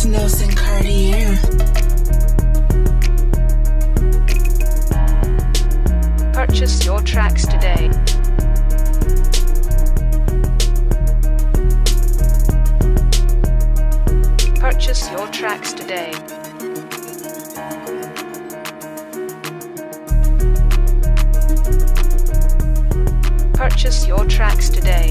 it's Nelson Cartier. Purchase your tracks today. Purchase your tracks today. Purchase your tracks today.